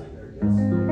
Yes.